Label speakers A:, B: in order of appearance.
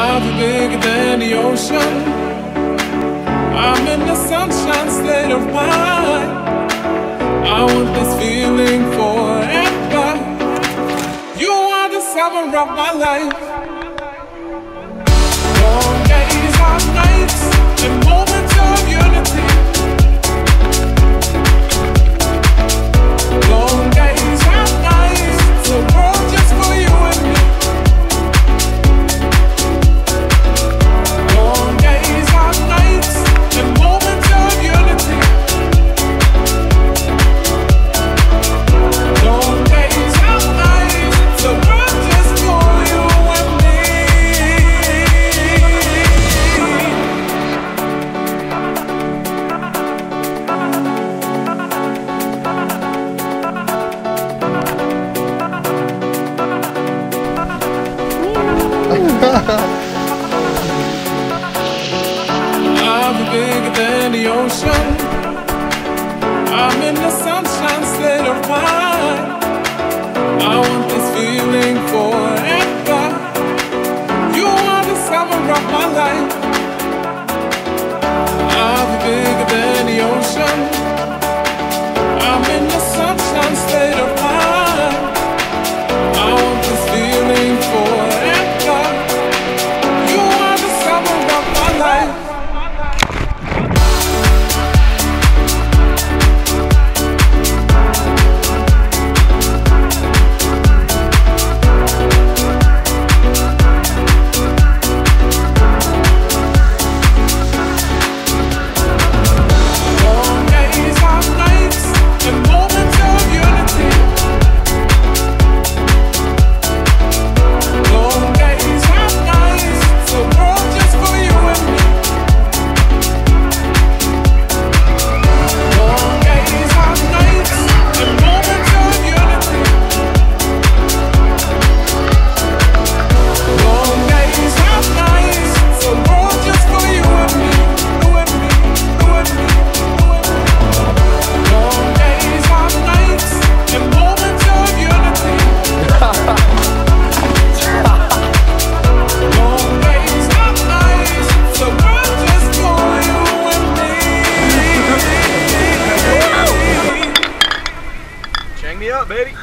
A: I'll bigger than the ocean. I'm in the sunshine state of mind. I want this feeling forever. You are the summer of my life. Long days, hot nights, and moments Be bigger than the ocean. I'm in the sunshine state of mind. me up, baby.